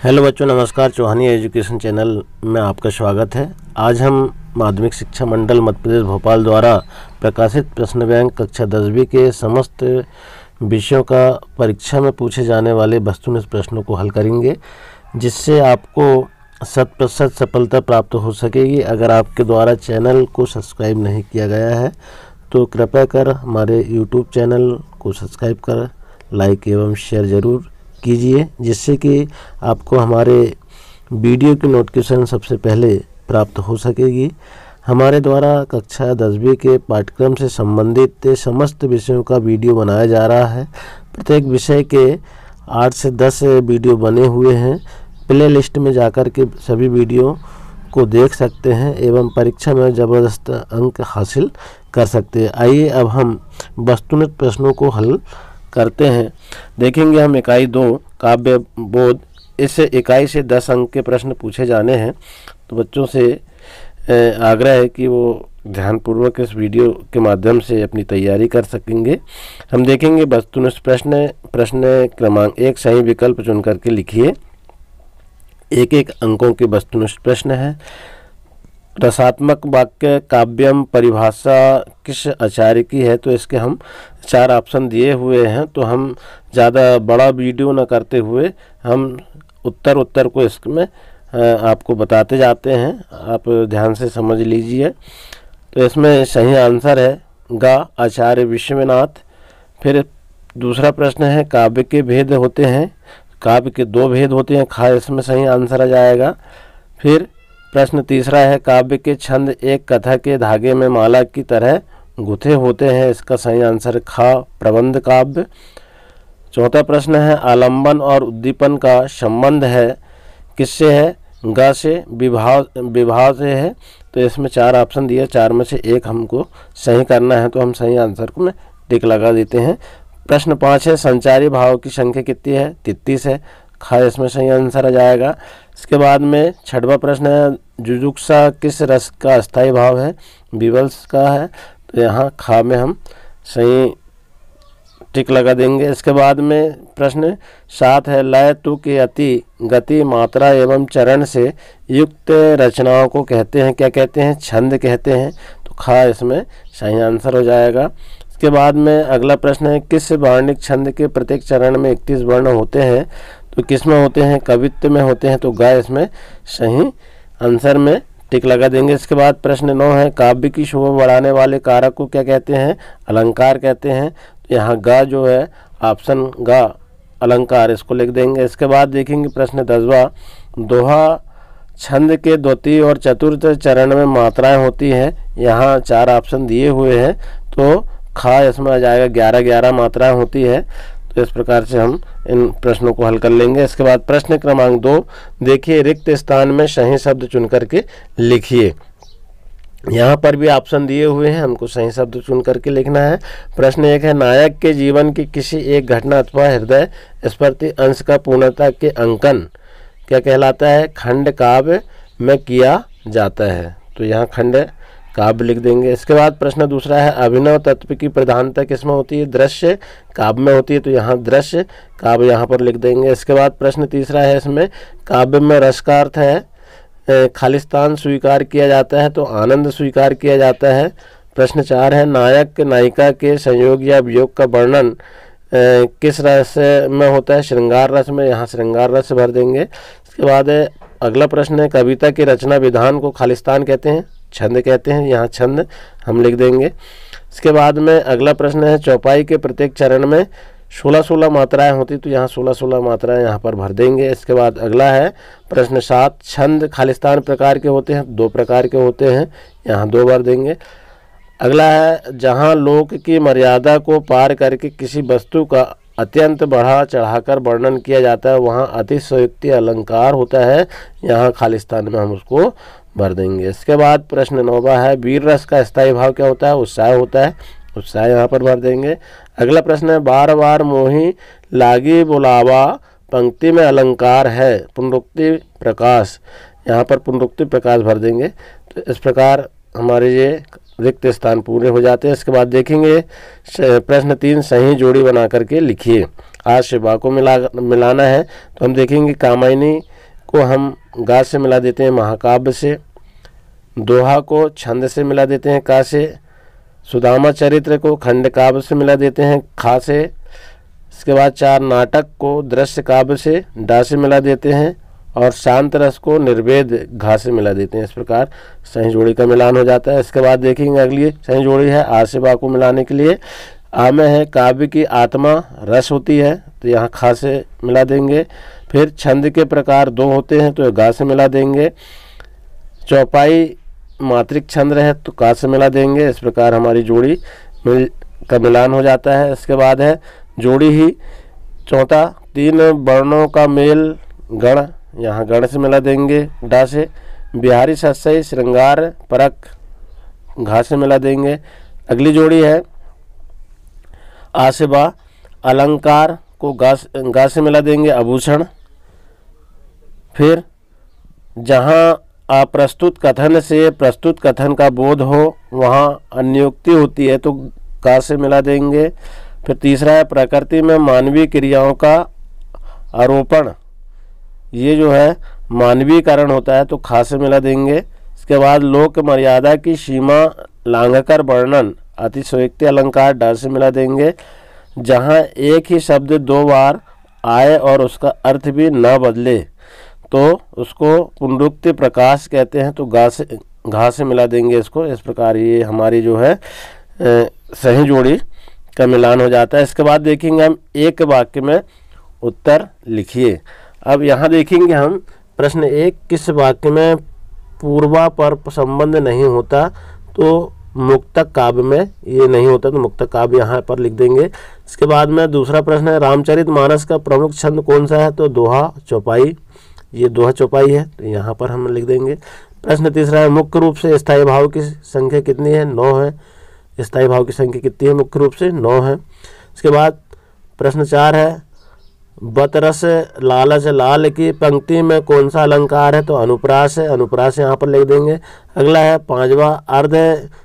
Hello बच्चों, नमस्कार। चौहानी education channel में आपका स्वागत है। आज हम माध्यमिक शिक्षा मंडल मध्य प्रदेश भोपाल द्वारा प्रकाशित प्रश्न बैंक कक्षा दसवीं के समस्त विषयों का परीक्षा में पूछे जाने वाले वस्तुनिष्ठ प्रश्नों को हल करेंगे, जिससे आपको शत प्रतिशत सफलता प्राप्त हो सकेगी। अगर आपके द्वारा चैनल को सब्सक्राइब नहीं किया गया है तो कृपया कर हमारे यूट्यूब चैनल को सब्सक्राइब कर, लाइक एवं शेयर ज़रूर कीजिए, जिससे कि आपको हमारे वीडियो की नोटिफिकेशन सबसे पहले प्राप्त हो सकेगी। हमारे द्वारा कक्षा दसवीं के पाठ्यक्रम से संबंधित समस्त विषयों का वीडियो बनाया जा रहा है। प्रत्येक विषय के आठ से दस वीडियो बने हुए हैं। प्ले लिस्ट में जाकर के सभी वीडियो को देख सकते हैं एवं परीक्षा में ज़बरदस्त अंक हासिल कर सकते हैं। आइए अब हम वस्तुनित प्रश्नों को हल करते हैं। देखेंगे हम इकाई दो, काव्य बोध। इस इकाई से दस अंक के प्रश्न पूछे जाने हैं। तो बच्चों से आग्रह है कि वो ध्यानपूर्वक इस वीडियो के माध्यम से अपनी तैयारी कर सकेंगे। हम देखेंगे वस्तुनिष्ठ प्रश्न प्रश्न क्रमांक एक, सही विकल्प चुन करके लिखिए। एक एक अंकों के वस्तुनिष्ठ प्रश्न है। रसात्मक वाक्य काव्यम परिभाषा किस आचार्य की है तो इसके हम चार ऑप्शन दिए हुए हैं तो हम ज़्यादा बड़ा वीडियो न करते हुए हम उत्तर उत्तर को इसमें आपको बताते जाते हैं। आप ध्यान से समझ लीजिए। तो इसमें सही आंसर है, गा आचार्य विश्वनाथ। फिर दूसरा प्रश्न है, काव्य के भेद होते हैं, काव्य के दो भेद होते हैं, खा इसमें सही आंसर आ जाएगा। फिर प्रश्न तीसरा है, काव्य के छंद एक कथा के धागे में माला की तरह गुथे होते हैं, इसका सही आंसर खा प्रबंध काव्य। चौथा प्रश्न है, आलंबन और उद्दीपन का संबंध है, किससे है? ग से विभाव विभाव से है। तो इसमें चार ऑप्शन दिए, चार में से एक हमको सही करना है तो हम सही आंसर को में टिक लगा देते हैं। प्रश्न पाँच है, संचारी भाव की संख्या कितनी है? तैतीस है। खा, इसमें सही आंसर आ जाएगा। इसके बाद में छठवा प्रश्न है, जुजुक्सा किस रस का स्थायी भाव है? बीवल्स का है। तो यहाँ खा में हम सही टिक लगा देंगे। इसके बाद में प्रश्न सात है लय तु की अति गति, मात्रा एवं चरण से युक्त रचनाओं को कहते हैं, क्या कहते हैं? छंद कहते हैं। तो खा इसमें सही आंसर हो जाएगा। इसके बाद में अगला प्रश्न है, किस वर्णिक छंद के प्रत्येक चरण में इकतीस वर्ण होते हैं? तो किसमें होते हैं? कवित्व में होते हैं। तो गाय इसमें सही आंसर में टिक लगा देंगे। इसके बाद प्रश्न नौ है, काव्य की शोभा बढ़ाने वाले कारक को क्या कहते हैं? अलंकार कहते हैं। तो यहाँ गा जो है, ऑप्शन गा, अलंकार, इसको लिख देंगे। इसके बाद देखेंगे प्रश्न दसवा, दोहा छंद के द्वितीय और चतुर्थ चरण में मात्राएँ होती हैं। यहाँ चार ऑप्शन दिए हुए हैं। तो खा इसमें आ जाएगा ग्यारह ग्यारह मात्राएँ होती है। तो इस प्रकार से हम इन प्रश्नों को हल कर लेंगे। इसके बाद प्रश्न क्रमांक दो, देखिए, रिक्त स्थान में सही शब्द चुन करके लिखिए। यहाँ पर भी ऑप्शन दिए हुए हैं, हमको सही शब्द चुन करके लिखना है। प्रश्न एक है, नायक के जीवन की किसी एक घटना अथवा हृदय स्पर्ति अंश का पूर्णता के अंकन क्या कहलाता है? खंड काव्य में किया जाता है। तो यहाँ खंड काव्य लिख देंगे। इसके बाद प्रश्न दूसरा है, अभिनव तत्व की प्रधानता किसमें होती है? दृश्य, काव्य में होती है तो यहाँ दृश्य, काव्य यहाँ पर लिख देंगे। इसके बाद प्रश्न तीसरा है इसमें, काव्य में रस का अर्थ है खालिस्तान स्वीकार किया जाता है तो आनंद स्वीकार किया जाता है। प्रश्न चार है, नायक, नायिका के संयोग या वियोग का वर्णन किस रस में होता है? श्रृंगार रस में, यहाँ श्रृंगार रस भर देंगे। इसके बाद अगला प्रश्न है, कविता की रचना विधान को खालिस्तान कहते हैं। छंद कहते हैं, यहाँ छंद हम लिख देंगे। इसके बाद में अगला प्रश्न है, चौपाई के प्रत्येक चरण में सोलह सोलह मात्राएँ होती तो यहाँ सोलह सोलह मात्राएँ यहाँ पर भर देंगे। इसके बाद अगला है, प्रश्न सात, छंद खालिस्तान प्रकार के होते हैं, दो प्रकार के होते हैं, यहाँ दो बार देंगे। अगला है, जहाँ लोक की मर्यादा को पार करके किसी वस्तु का अत्यंत बढ़ा चढ़ाकर वर्णन किया जाता है। वहाँ अतिशयोक्ति अलंकार होता है। यहाँ खालिस्तान में हम उसको भर देंगे। इसके बाद प्रश्न नौवा है, वीर रस का स्थायी भाव क्या होता है? उत्साह होता है। उत्साह यहाँ पर भर देंगे। अगला प्रश्न है बार बार मोही लागी बुलावा पंक्ति में अलंकार है, पुनरुक्ति प्रकाश। यहाँ पर पुनरुक्ति प्रकाश भर देंगे। तो इस प्रकार हमारे ये रिक्त स्थान पूरे हो जाते हैं। इसके बाद देखेंगे प्रश्न तीन, सही जोड़ी बना करके लिखिए। आज से बा को मिला, मिलाना है। तो हम देखेंगे, कामायनी को हम गा से मिला देते हैं, महाकाव्य से। दोहा को छंद से मिला देते हैं, का से। सुदामा चरित्र को खंड काव्य से मिला देते हैं, खा से। इसके बाद चार नाटक को दृश्य काव्य से, डा से मिला देते हैं। और शांत रस को निर्वेद घा से मिला देते हैं। इस प्रकार सही जोड़ी का मिलान हो जाता है। इसके बाद देखेंगे अगली सही जोड़ी है आ से बा को मिलाने के लिए। आ में है काव्य की आत्मा, रस होती है तो यहाँ खा से मिला देंगे। फिर छंद के प्रकार दो होते हैं तो गा से मिला देंगे। चौपाई मात्रिक छंद है तो का से मिला देंगे। इस प्रकार हमारी जोड़ी मिल, का मिलान हो जाता है। इसके बाद है जोड़ी ही, चौथा, तीन वर्णों का मेल, गण यहाँ गण से मिला देंगे डा से बिहारी सत्सई श्रृंगार, परक घा से मिला देंगे। अगली जोड़ी है आ से बा अलंकार को गा गा से मिला देंगे, आभूषण। फिर, जहाँ अप्रस्तुत कथन से प्रस्तुत कथन का बोध हो, वहाँ अन्योक्ति होती है तो का से मिला देंगे। फिर तीसरा है, प्रकृति में मानवीय क्रियाओं का आरोपण। ये जो है मानवीयकरण होता है तो खा से मिला देंगे। इसके बाद लोक मर्यादा की सीमा, लांघकर वर्णन, अतिशयोक्ति अलंकार डर से मिला देंगे, जहाँ एक ही शब्द दो बार आए और उसका अर्थ भी न बदले। तो उसको पुनरुक्ति प्रकाश कहते हैं तो गा से, घा से मिला देंगे इसको। इस प्रकार ये हमारी जो है सही जोड़ी का मिलान हो जाता है। इसके बाद देखेंगे हम एक वाक्य में उत्तर लिखिए। अब यहाँ देखेंगे हम, प्रश्न एक, किस वाक्य में पूर्वा पर संबंध नहीं होता तो मुक्तक काव्य में ये नहीं होता तो मुक्तक काव्य यहाँ पर लिख देंगे। इसके बाद में दूसरा प्रश्न है, रामचरित मानस का प्रमुख छंद कौन सा है? तो दोहा चौपाई। ये दोहा चौपाई है तो यहाँ पर हम लिख देंगे। प्रश्न तीसरा है, मुख्य रूप से स्थायी भाव की संख्या कितनी है? नौ है। स्थायी भाव की संख्या कितनी है? मुख्य रूप से नौ है। इसके बाद प्रश्न चार है बतरस लालच लाल की पंक्ति में कौन सा अलंकार है? तो अनुप्रास है। अनुप्रास यहाँ पर लिख देंगे। अगला है, पांचवा अर्ध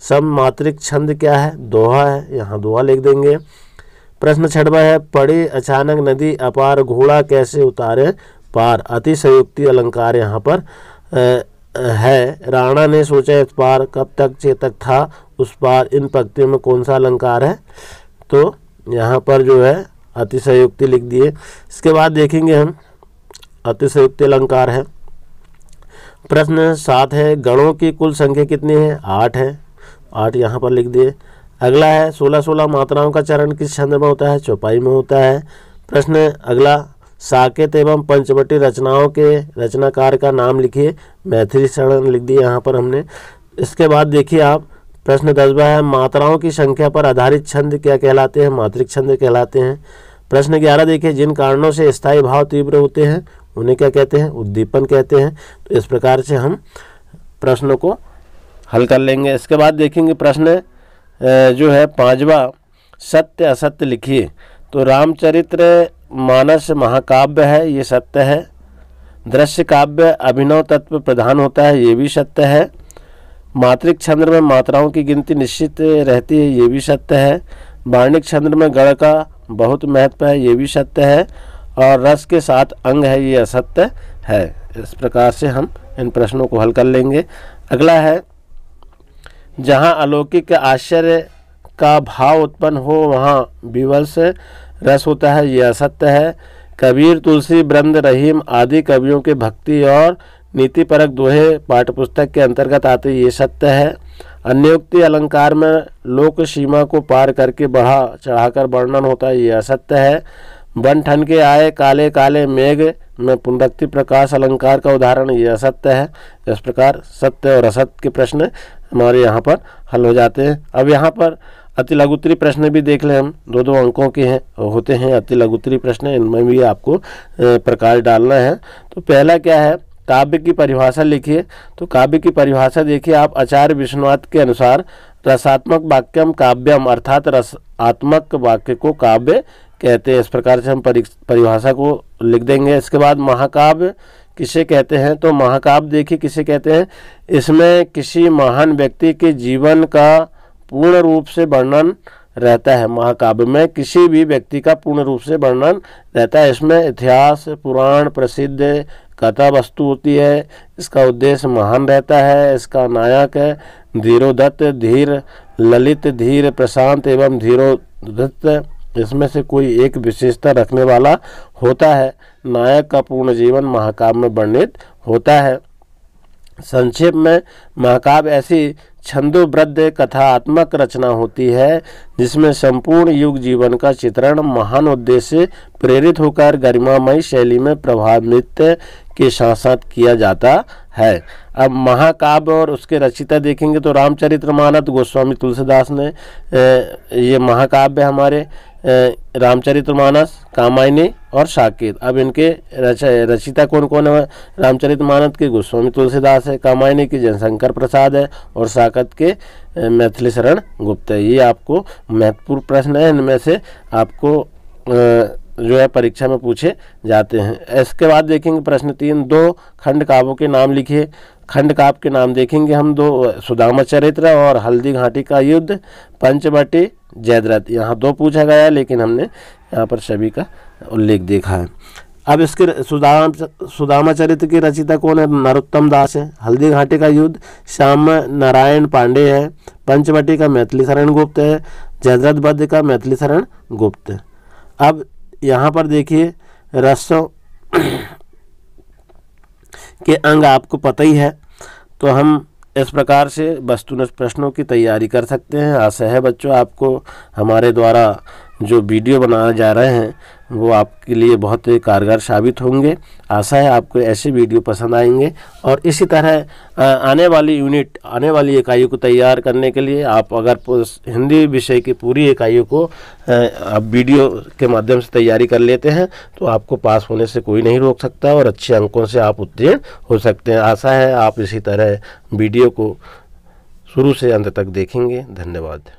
सम मात्रिक छंद क्या है? दोहा है। यहाँ दोहा लिख देंगे। प्रश्न छठवा है, पड़ी अचानक नदी अपार घोड़ा कैसे उतारे? पार। अतिशयोक्ति अलंकार यहाँ पर है। राणा ने सोचा, इस पार कब तक चेतक था? उस पार इन पंक्तियों में कौन सा अलंकार है? तो यहाँ पर जो है अतिशयोक्ति लिख दिए। इसके बाद देखेंगे हम अतिशयोक्ति अलंकार है। प्रश्न सात है, गणों की कुल संख्या कितनी है? आठ है। आठ यहाँ पर लिख दिए। अगला है सोलह सोलह मात्राओं का चरण किस छंद में होता है? चौपाई में होता है। प्रश्न अगला, साकेत एवं पंचवटी रचनाओं के रचनाकार का नाम लिखिए। मैथिली शरण लिख दिए यहाँ पर हमने। इसके बाद देखिए आप, प्रश्न दसवा है, मात्राओं की संख्या पर आधारित छंद क्या कहलाते हैं? मात्रिक छंद कहलाते हैं। प्रश्न ग्यारह देखिए जिन कारणों से स्थायी भाव तीव्र होते हैं, उन्हें क्या कहते हैं? उद्दीपन कहते हैं। तो इस प्रकार से हम प्रश्नों को हल कर लेंगे। इसके बाद देखेंगे प्रश्न जो है, पांचवा, सत्य असत्य लिखिए। तो रामचरित्र मानस महाकाव्य है, ये सत्य है। दृश्य काव्य अभिनव तत्व प्रधान होता है, ये भी सत्य है। मात्रिक छंद्र में मात्राओं की गिनती निश्चित रहती है, ये भी सत्य है। वार्णिक छंद्र में गढ़ का बहुत महत्व है, ये भी सत्य है और रस के साथ अंग है, ये असत्य है। इस प्रकार से हम इन प्रश्नों को हल कर लेंगे। अगला है, जहाँ अलौकिक आश्चर्य का भाव उत्पन्न हो, वहाँ विवश रस होता है, ये असत्य है। कबीर, तुलसी ब्रंद रहीम आदि कवियों के भक्ति और नीति परक दोहे पाठ्यपुस्तक के अंतर्गत आते, ये सत्य है। अन्योक्ति अलंकार में लोक सीमा को पार करके बढ़ा चढ़ाकर वर्णन होता है ये असत्य है। बन ठन के आए, काले काले मेघ में पुनरक्ति प्रकाश अलंकार का उदाहरण ये असत्य है। इस प्रकार सत्य और असत्य के प्रश्न हमारे यहाँ पर हल हो जाते हैं। अब यहाँ पर अति लघुत्री प्रश्न भी देख लें हम। दो दो अंकों के हैं, होते हैं अति लघुत्री प्रश्न, इनमें भी आपको प्रकाश डालना है। तो पहला क्या है? काव्य की परिभाषा लिखिए तो काव्य की परिभाषा देखिए, आप आचार्य विश्वनाथ के अनुसार रसात्मक वाक्यम काव्यम, अर्थात रसात्मक वाक्य को काव्य कहते हैं। इस प्रकार से हम परिभाषा को लिख देंगे। इसके बाद महाकाव्य किसे कहते हैं? तो महाकाव्य देखिए किसे कहते हैं। इसमें किसी महान व्यक्ति के जीवन का पूर्ण रूप से वर्णन रहता है। महाकाव्य में किसी भी व्यक्ति का पूर्ण रूप से वर्णन रहता है। इसमें इतिहास, पुराण, प्रसिद्ध कथा वस्तु होती है। इसका उद्देश्य महान रहता है। इसका नायक धीरोदत्त, धीर, ललित, धीर, प्रशांत एवं धीरोदत्त। इसमें से कोई एक विशेषता रखने वाला होता है। नायक का पूर्ण जीवन महाकाव्य में वर्णित होता है। संक्षेप में, महाकाव्य ऐसी छंदोबद्ध कथात्मक रचना होती है, जिसमें संपूर्ण युग जीवन का चित्रण महान उद्देश्य प्रेरित होकर गरिमामयी शैली में प्रभावित के साथ साथ किया जाता है। अब महाकाव्य और उसके रचिता देखेंगे तो रामचरितमानस गोस्वामी तुलसीदास ने ये महाकाव्य हमारे रामचरितमानस कामायनी और साकेत अब इनके रच, रचिता कौन कौन है? रामचरित मानस के गोस्वामी तुलसीदास है, कामायनी के जनशंकर प्रसाद है और साकत के मैथिली शरण गुप्त है। ये आपको महत्वपूर्ण प्रश्न है। इनमें से आपको जो है परीक्षा में पूछे जाते हैं। इसके बाद देखेंगे प्रश्न तीन, दो खंड काव्यों के नाम लिखिए खंड काव्य के नाम देखेंगे हम, दो सुदामा चरित्र और हल्दी घाटी का युद्ध, पंचवटी जयद्रथ। यहाँ दो पूछा गया है, लेकिन हमने यहाँ पर सभी का उल्लेख देखा है। अब इसके सुदामा सुदामा चरित्र की रचिता कौन है? नरोत्तम दास है। हल्दी घाटी का युद्ध, श्याम नारायण पांडे है। पंचवटी का मैथिली शरण गुप्त है। जयद्रथ बद्ध का मैथिली शरण गुप्त। अब यहाँ पर देखिए, रसों के अंग आपको पता ही है। तो हम इस प्रकार से वस्तुनिष्ठ प्रश्नों की तैयारी कर सकते हैं। आशा है बच्चों आपको हमारे द्वारा जो वीडियो बनाए जा रहे हैं, वो आपके लिए बहुत कारगर साबित होंगे। आशा है आपको ऐसे वीडियो पसंद आएँगे। और इसी तरह आने वाली यूनिट, आने वाली इकाइयों को तैयार करने के लिए आप अगर हिंदी विषय की पूरी इकाइयों को आप वीडियो के माध्यम से तैयारी कर लेते हैं तो आपको पास होने से कोई नहीं रोक सकता और अच्छे अंकों से आप उत्तीर्ण हो सकते हैं। आशा है आप इसी तरह वीडियो को शुरू से अंत तक देखेंगे। धन्यवाद।